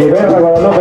Y Guadalupe.